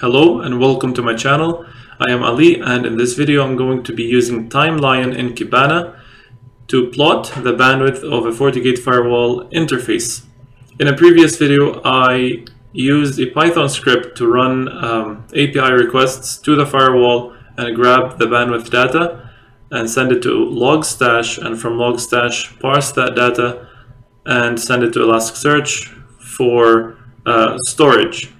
Hello and welcome to my channel. I am Ali and in this video I'm going to be using Timelion in Kibana to plot the bandwidth of a FortiGate firewall interface. In a previous video I used a Python script to run um, API requests to the firewall and grab the bandwidth data and send it to Logstash and from Logstash parse that data and send it to Elasticsearch for uh, storage.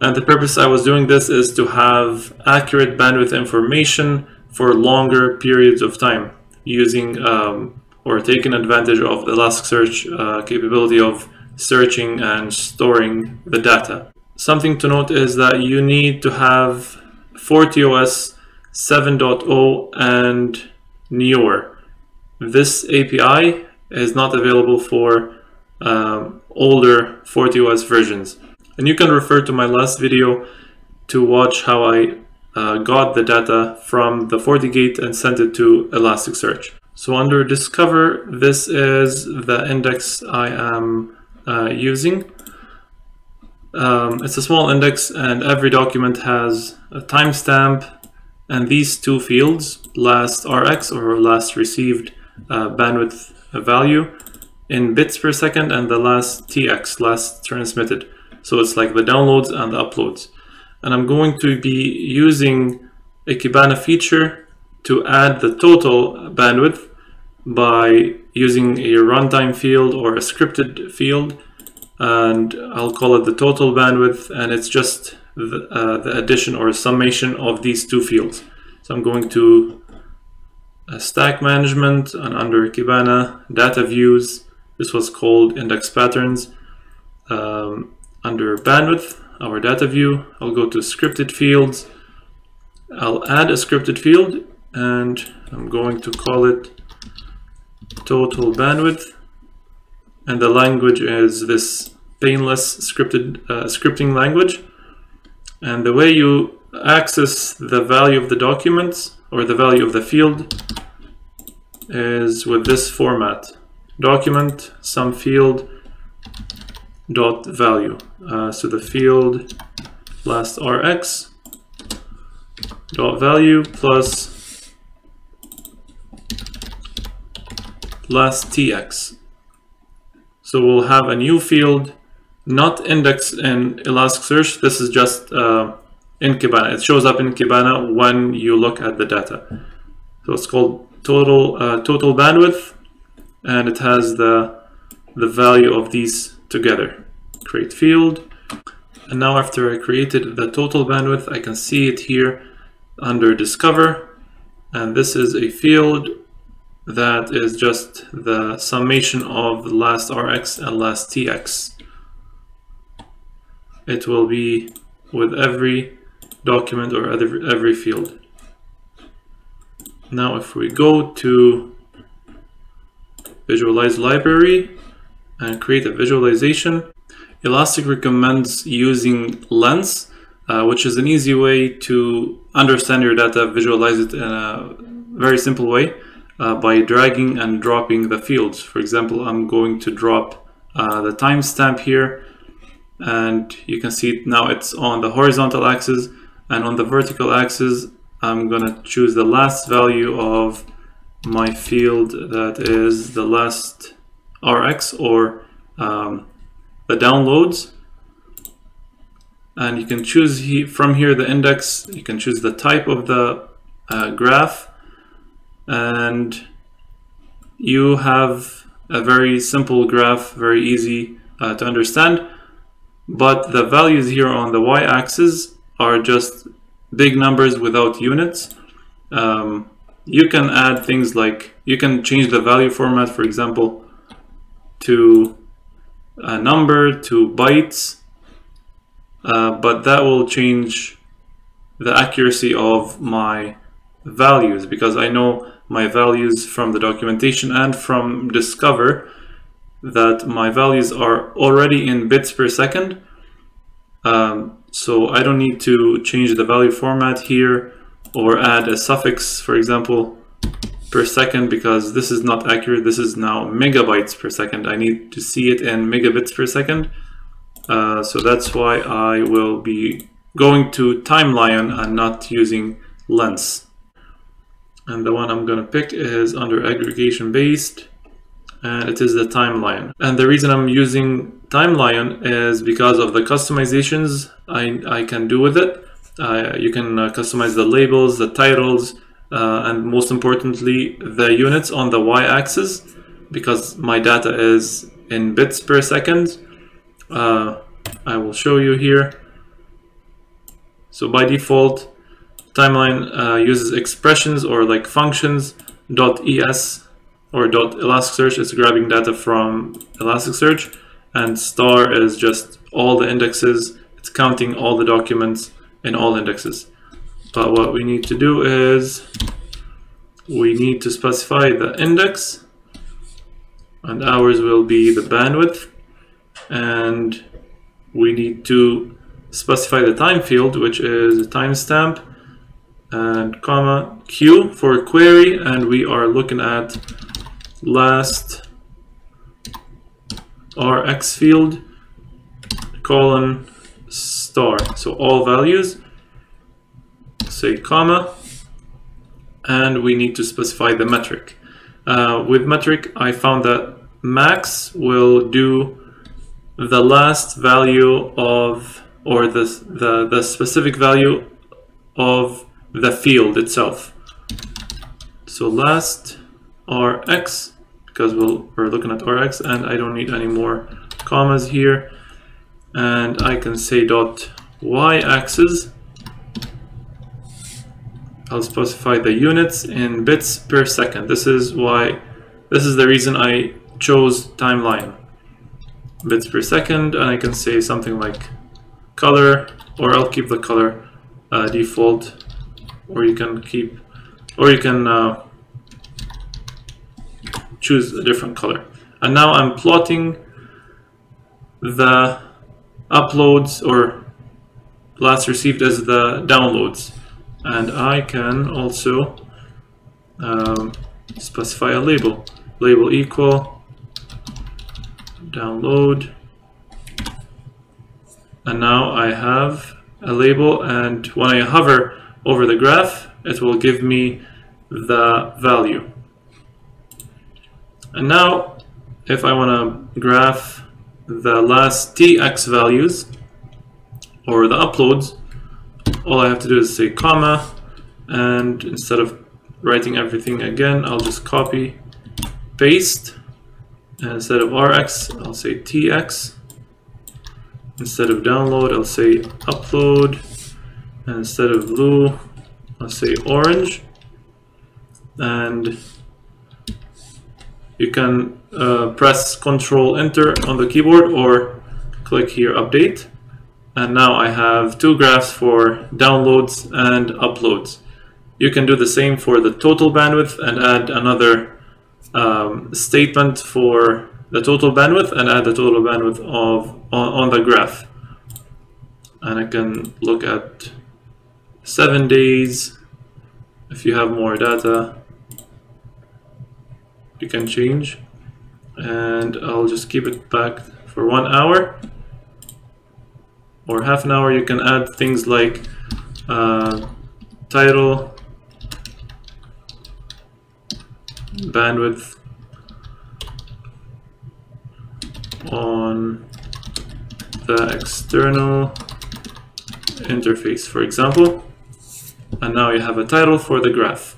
And the purpose I was doing this is to have accurate bandwidth information for longer periods of time using um, or taking advantage of the Elasticsearch uh, capability of searching and storing the data. Something to note is that you need to have FortiOS 7.0 and newer. This API is not available for um, older FortiOS versions. And you can refer to my last video to watch how I uh, got the data from the FortiGate and sent it to Elasticsearch. So under Discover, this is the index I am uh, using. Um, it's a small index and every document has a timestamp and these two fields, last RX or last received uh, bandwidth value in bits per second and the last TX, last transmitted. So it's like the downloads and the uploads. And I'm going to be using a Kibana feature to add the total bandwidth by using a runtime field or a scripted field. And I'll call it the total bandwidth. And it's just the, uh, the addition or summation of these two fields. So I'm going to uh, stack management and under Kibana data views. This was called index patterns. Um, under bandwidth, our data view, I'll go to scripted fields. I'll add a scripted field and I'm going to call it total bandwidth. And the language is this painless scripted uh, scripting language. And the way you access the value of the documents or the value of the field is with this format. Document, some field, dot value. Uh, so the field last rx dot value plus last tx. So we'll have a new field, not indexed in Elasticsearch. This is just uh, in Kibana. It shows up in Kibana when you look at the data. So it's called total uh, total bandwidth, and it has the the value of these together. Create field. And now after I created the total bandwidth, I can see it here under discover. And this is a field that is just the summation of the last Rx and last Tx. It will be with every document or every, every field. Now if we go to visualize library and create a visualization. Elastic recommends using Lens, uh, which is an easy way to understand your data, visualize it in a very simple way uh, by dragging and dropping the fields. For example, I'm going to drop uh, the timestamp here and you can see now it's on the horizontal axis and on the vertical axis I'm to choose the last value of my field that is the last Rx or um, the downloads. And you can choose he from here the index you can choose the type of the uh, graph. And you have a very simple graph very easy uh, to understand. But the values here on the y-axis are just big numbers without units. Um, you can add things like you can change the value format for example to a number to bytes uh, but that will change the accuracy of my values because I know my values from the documentation and from discover that my values are already in bits per second. Um, so I don't need to change the value format here or add a suffix, for example, per second because this is not accurate. This is now megabytes per second. I need to see it in megabits per second. Uh, so that's why I will be going to Timelion and not using Lens. And the one I'm going to pick is under aggregation based and it is the Timelion. And the reason I'm using Timelion is because of the customizations I, I can do with it. Uh, you can uh, customize the labels, the titles, uh, and most importantly, the units on the y-axis because my data is in bits per second. Uh, I will show you here. So by default, Timelion uh, uses expressions or like functions dot .es or dot .elasticsearch is grabbing data from Elasticsearch and star is just all the indexes. It's counting all the documents in all indexes. But what we need to do is we need to specify the index and ours will be the bandwidth and we need to specify the time field which is a timestamp and comma q for query and we are looking at last rx field colon star. So all values say comma and we need to specify the metric. Uh, with metric I found that max will do the last value of or the, the, the specific value of the field itself. So last rx because we'll, we're looking at rx and I don't need any more commas here. And I can say dot y-axis I'll specify the units in bits per second this is why this is the reason I chose Timelion. bits per second and I can say something like color or I'll keep the color uh, default or you can keep or you can uh, choose a different color. And now I'm plotting the uploads or last received as the downloads. And I can also um, specify a label. Label equal download. And now I have a label and when I hover over the graph, it will give me the value. And now, if I want to graph the last tx values, or the uploads, all I have to do is say comma, and instead of writing everything again, I'll just copy, paste, and instead of rx, I'll say tx. Instead of download, I'll say upload, and instead of blue, I'll say orange, and you can uh, press Control Enter on the keyboard or click here Update. And now I have two graphs for downloads and uploads. You can do the same for the total bandwidth and add another um, statement for the total bandwidth and add the total bandwidth of on, on the graph. And I can look at seven days if you have more data you can change and I'll just keep it back for one hour or half an hour you can add things like uh, title bandwidth on the external interface for example and now you have a title for the graph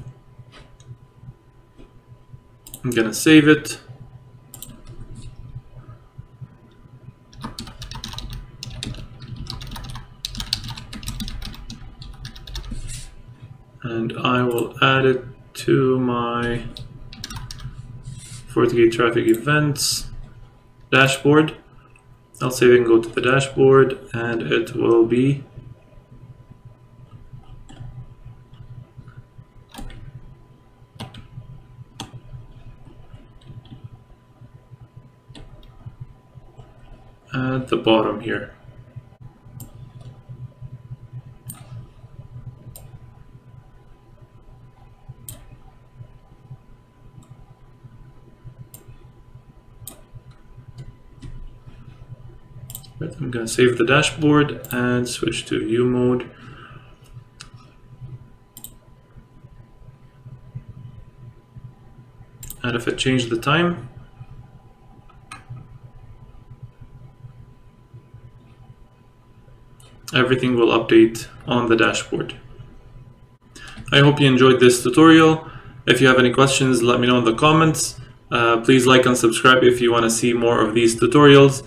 I'm gonna save it. And I will add it to my FortiGate traffic events dashboard. I'll save and go to the dashboard and it will be at the bottom here. I'm going to save the dashboard and switch to view mode. And if I change the time, everything will update on the dashboard. I hope you enjoyed this tutorial. If you have any questions, let me know in the comments. Uh, please like and subscribe if you want to see more of these tutorials.